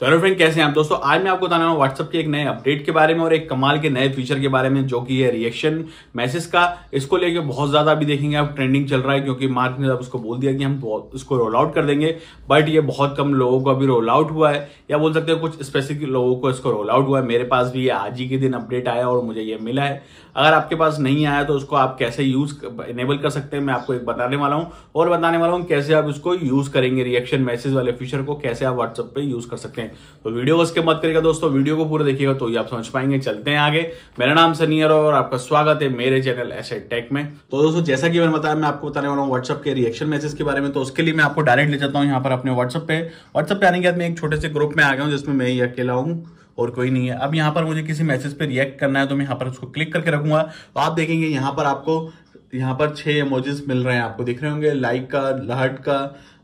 तो hello friend, कैसे हैं आप दोस्तों? आज मैं आपको बताने वाला व्हाट्सएप के एक नए अपडेट के बारे में और एक कमाल के नए फीचर के बारे में, जो कि है रिएक्शन मैसेज का। इसको लेके बहुत ज़्यादा अभी देखेंगे आप ट्रेंडिंग चल रहा है, क्योंकि मार्क ने अब उसको बोल दिया कि हम इसको रोल आउट कर देंगे बट ये बहुत कम लोगों को अभी रोल आउट हुआ है। या बोल सकते हैं, कुछ स्पेसिफिक लोगों को इसको रोल आउट हुआ है। मेरे पास भी ये आज ही के दिन अपडेट आया और मुझे ये मिला है। अगर आपके पास नहीं आया तो उसको आप कैसे यूज़ इनेबल कर सकते हैं, मैं आपको एक बताने वाला हूँ। और बताने वाला हूँ, कैसे आप इसको यूज़ करेंगे रिएक्शन मैसेज वाले फीचर को, कैसे आप व्हाट्सएप पर यूज़ कर सकते हैं। तो वीडियो को उसके मत करेगा दोस्तों, वीडियो को पूरा देखिएगा तो ये आप समझ पाएँगे। चलते हैं आगे। मेरा नाम सनियर और आपका स्वागत है मेरे चैनल ऐसे टेक में। तो दोस्तों, जैसा कि मैंने बताया, मैं आपको बताने वाला हूँ व्हाट्सएप के रिएक्शन मैसेज के बारे में। तो उसके लिए मैं आपको डायरेक्ट ले जाता हूँ यहाँ पर अपने व्हाट्सएप पे। व्हाट्सएप पे आने के बाद मैं एक छोटे से ग्रुप में आ गया हूँ, जिसमें मैं ही अकेला हूँ और कोई नहीं है। अब यहाँ पर मुझे किसी मैसेज पे रिएक्ट करना है तो मैं यहाँ पर उसको क्लिक करके रखूँगा। तो आप देखेंगे यहाँ पर आपको, यहाँ पर छह इमोजेस मिल रहे हैं। आपको दिख रहे होंगे लाइक का लहट का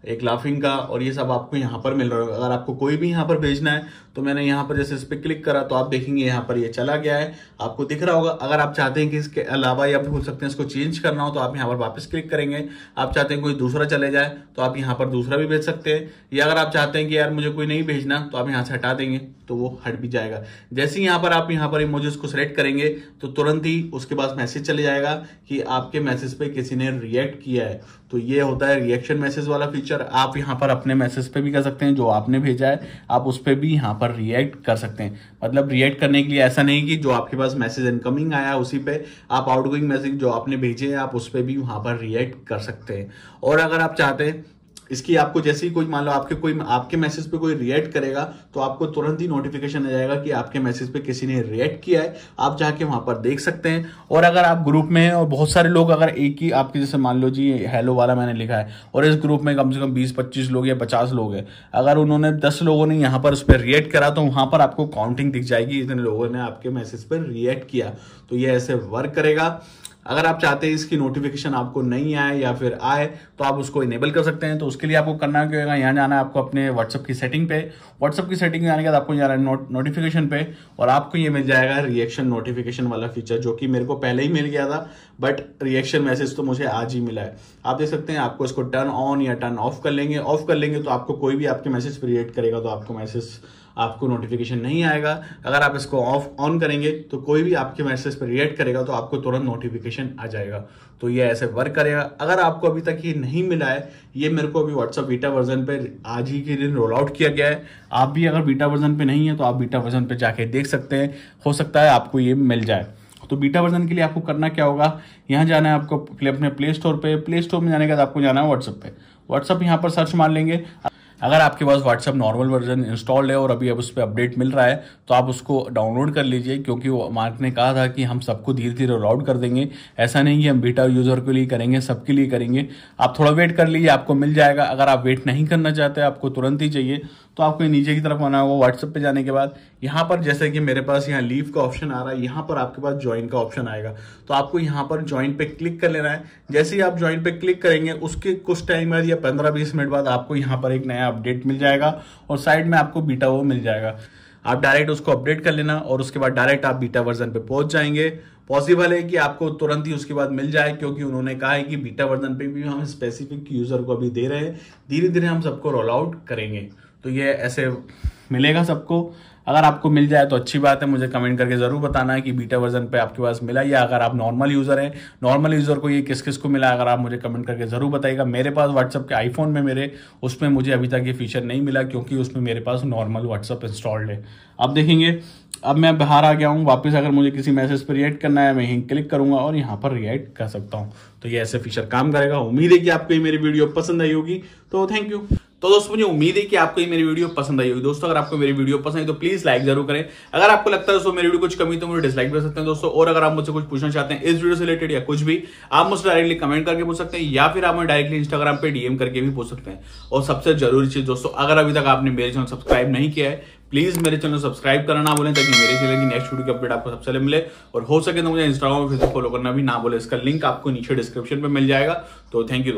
एक लाफिंग का और ये सब आपको यहाँ पर मिल रहा होगा। अगर आपको कोई भी यहाँ पर भेजना है तो मैंने यहाँ पर जैसे इस पर क्लिक करा तो आप देखेंगे यहाँ पर ये चला गया है। आपको दिख रहा होगा, अगर आप चाहते हैं कि इसके अलावा या भूल सकते हैं इसको चेंज करना हो तो आप यहाँ पर वापस क्लिक करेंगे। आप चाहते हैं कोई दूसरा चले जाए तो आप यहाँ पर दूसरा भी भेज सकते हैं। या अगर आप चाहते हैं कि यार मुझे कोई नहीं भेजना तो आप यहाँ से हटा देंगे तो वो हट भी जाएगा। जैसे यहाँ पर आप यहाँ पर इमोजेस को सिलेक्ट करेंगे तो तुरंत ही उसके पास मैसेज चले जाएगा कि आपके मैसेज पे किसी ने रिएक्ट किया है। तो ये होता है रिएक्शन मैसेज वाला फीचर आप यहाँ पर अपने मैसेज पे भी कर सकते हैं जो आपने भेजा है। आप उस पर भी यहाँ पर रिएक्ट कर सकते हैं। मतलब रिएक्ट करने के लिए ऐसा नहीं कि जो आपके पास मैसेज इनकमिंग आया उसी पे आप आउटगोइंग मैसेज जो आपने भेजे हैं, आप उस पर भी वहाँ पर रिएक्ट कर सकते हैं। और अगर आप चाहते हैं इसकी आपको जैसे ही कोई, मान लो आपके कोई, आपके मैसेज पे कोई रिएक्ट करेगा तो आपको तुरंत ही नोटिफिकेशन आ जाएगा कि आपके मैसेज पे किसी ने रिएक्ट किया है। आप जाके वहाँ पर देख सकते हैं। और अगर आप ग्रुप में हैं, और बहुत सारे लोग अगर एक ही, आपके जैसे मान लो जी हेलो वाला मैंने लिखा है, और इस ग्रुप में कम से कम बीस पच्चीस लोग या पचास लोग हैं, अगर उन्होंने दस लोगों ने यहाँ पर उस पर रिएक्ट करा तो वहाँ पर आपको काउंटिंग दिख जाएगी, इतने लोगों ने आपके मैसेज पर रिएक्ट किया। तो ये ऐसे वर्क करेगा। अगर आप चाहते हैं इसकी नोटिफिकेशन आपको नहीं आए या फिर आए तो आप उसको इनेबल कर सकते हैं। तो उसके लिए आपको करना क्या होगा यहाँ जाना है आपको अपने व्हाट्सअप की सेटिंग पे। व्हाट्सअप की सेटिंग में आने के बाद आपको जाना है नोट, नोटिफिकेशन पे और आपको ये मिल जाएगा रिएक्शन नोटिफिकेशन वाला फीचर जो कि मेरे को पहले ही मिल गया था बट रिएक्शन मैसेज तो मुझे आज ही मिला है। आप देख सकते हैं आपको इसको टर्न ऑन या टर्न ऑफ़ कर लेंगे। ऑफ़ कर लेंगे तो आपको कोई भी आपके मैसेज पर रिएक्ट करेगा तो आपको मैसेज आपको नोटिफिकेशन नहीं आएगा। अगर आप इसको ऑफ़ ऑन करेंगे तो कोई भी आपके मैसेज पर रिएक्ट करेगा तो आपको तुरंत नोटिफिकेशन आ जाएगा। तो ये ऐसे वर्क करेगा। अगर आपको अभी तक ये नहीं मिला है, ये मेरे को अभी व्हाट्सअप बीटा वर्जन पे आज ही के दिन रोल आउट किया गया है। आप भी अगर बीटा वर्जन पे नहीं है तो आप बीटा वर्जन पे जाके देख सकते हैं। हो सकता है आपको ये मिल जाए। तो बीटा वर्जन के लिए आपको करना क्या होगा? यहाँ जाना है आपको अपने प्ले स्टोर पे। प्ले स्टोर में जाने के बाद आपको जाना है व्हाट्सअप पे। व्हाट्सअप यहाँ पर सर्च मार लेंगे। अगर आपके पास व्हाट्सएप नॉर्मल वर्जन इंस्टॉल्ड है और अभी अब उस पर अपडेट मिल रहा है तो आप उसको डाउनलोड कर लीजिए, क्योंकि वो मार्क ने कहा था कि हम सबको धीरे धीरे रोल आउट कर देंगे। ऐसा नहीं कि हम बीटा यूज़र के लिए करेंगे, सबके लिए करेंगे। आप थोड़ा वेट कर लीजिए, आपको मिल जाएगा। अगर आप वेट नहीं करना चाहते, आपको तुरंत ही चाहिए तो आपको नीचे की तरफ़ आना होगा व्हाट्सएप पे जाने के बाद। यहाँ पर जैसे कि मेरे पास यहाँ लीव का ऑप्शन आ रहा है, यहाँ पर आपके पास ज्वाइन का ऑप्शन आएगा। तो आपको यहाँ पर ज्वाइन पे क्लिक कर लेना है। जैसे ही आप ज्वाइन पे क्लिक करेंगे, उसके कुछ टाइम बाद या पंद्रह बीस मिनट बाद आपको यहाँ पर एक नया अपडेट मिल जाएगा और साइड में आपको बीटा वो मिल जाएगा। आप डायरेक्ट उसको अपडेट कर लेना और उसके बाद डायरेक्ट आप बीटा वर्जन पे पहुँच जाएँगे। पॉसिबल है कि आपको तुरंत ही उसके बाद मिल जाए क्योंकि उन्होंने कहा है कि बीटा वर्जन पे भी हम स्पेसिफिक यूज़र को अभी दे रहे हैं। धीरे धीरे हम सबको रोल आउट करेंगे। तो ये ऐसे मिलेगा सबको। अगर आपको मिल जाए तो अच्छी बात है, मुझे कमेंट करके ज़रूर बताना है कि बीटा वर्जन पे आपके पास मिला या अगर आप नॉर्मल यूज़र हैं। नॉर्मल यूज़र को ये किस किस को मिला, अगर आप मुझे कमेंट करके ज़रूर बताइएगा। मेरे पास व्हाट्सअप के आईफोन में मेरे, उसमें मुझे अभी तक ये फीचर नहीं मिला क्योंकि उसमें मेरे पास नॉर्मल व्हाट्सअप इंस्टॉल्ड है। अब देखेंगे, अब मैं बाहर आ गया हूँ। वापस अगर मुझे किसी मैसेज पर रिएक्ट करना है, मैं यहीं क्लिक करूँगा और यहाँ पर रिएक्ट कर सकता हूँ। तो ये ऐसे फीचर काम करेगा। उम्मीद है कि आपको ये मेरी वीडियो पसंद आई होगी। तो थैंक यू तो दोस्तों, मुझे उम्मीद है कि आपको ये मेरी वीडियो पसंद आई होगी। दोस्तों, अगर आपको मेरी वीडियो पसंद आई तो प्लीज़ लाइक ज़रूर करें। अगर आपको लगता है दोस्तों, मेरी वीडियो कुछ कमी तो मुझे डिसलाइक कर सकते हैं दोस्तों। और अगर आप मुझसे कुछ पूछना चाहते हैं इस वीडियो से रिलेटेड या कुछ भी, आप मुझसे डायरेक्टली कमेंट करके पूछ सकते हैं, या फिर आप डायरेक्टली इंस्टाग्राम पर डीएम करके भी पूछ सकते हैं। और सबसे ज़रूरी चीज़ दोस्तों, अगर अभी तक आपने मेरे चैनल सब्सक्राइब नहीं किया है प्लीज़ मेरे चैनल सब्सक्राइब करना ना बोले ताकि मेरे चैनल की नेक्स्ट वीडियो की अपडेट आपको सबसे मिले। और हो सके तो मुझे इंस्टाग्राम और फेसबुक फॉलो करना भी ना बोले इसका लिंक आपको नीचे डिस्क्रिप्शन में मिल जाएगा। तो थैंक यू